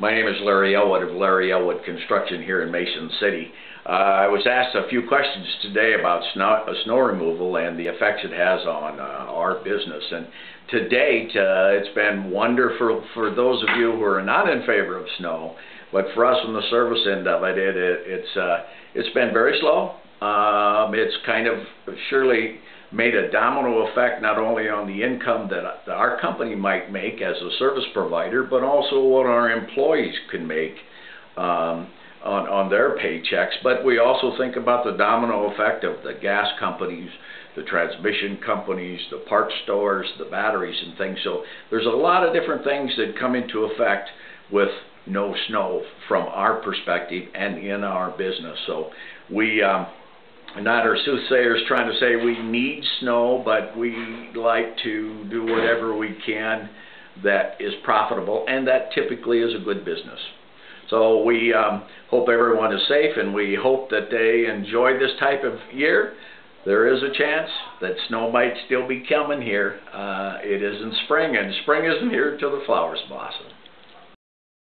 My name is Larry Elwood of Larry Elwood Construction here in Mason City. Uh, I was asked a few questions today about snow, uh, snow removal and the effects it has on uh, our business. And to date, uh, it's been wonderful for those of you who are not in favor of snow. But for us on the service end of it, it, it it's uh, it's been very slow. Um, it's kind of surely made a domino effect not only on the income that our company might make as a service provider, but also what our employees can make um, on, on their paychecks. But we also think about the domino effect of the gas companies, the transmission companies, the parts stores, the batteries and things. So there's a lot of different things that come into effect with no snow from our perspective and in our business. So we um, not our soothsayers trying to say we need snow, but we like to do whatever we can that is profitable, and that typically is a good business. So we um, hope everyone is safe, and we hope that they enjoy this type of year. There is a chance that snow might still be coming here. Uh, it is in spring, and spring isn't here until the flowers blossom.